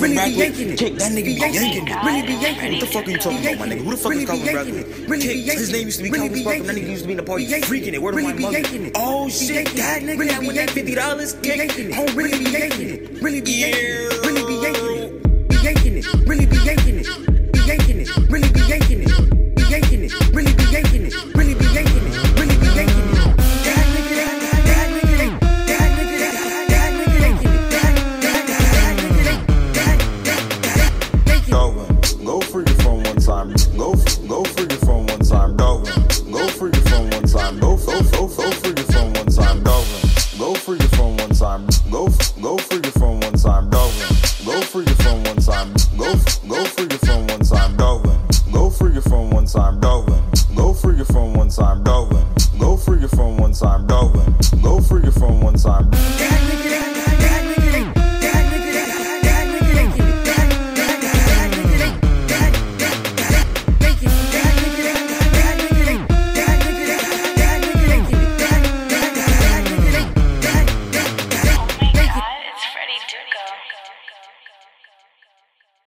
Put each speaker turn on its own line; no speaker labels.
Really be yanking it. That nigga be yanking it. Really be yanking it.
What the fuck are you talking about, my nigga? Who the fuck is Calvin Bradley?
it. Really be
Kick.
yanking
His name used to be Calvin Sparkle. That nigga used to be in the party freaking it. Where
Really
my mother? Oh shit, that nigga
Really
that
be
with that fifty dollars,
it.
Oh,
Really be yanking it. Really be yanking it. Dovin. Go free your phone one time. Go go free your phone one time.
Dovin. Go free your phone one time. Go go go go free your phone one time. Dovin. Go free your phone one time. Go go free your phone one time. Dovin. Go free your phone one time. Go go free your phone one time. Dovin. Go free your phone one time. Dovin. Go free your phone one time. Dovin.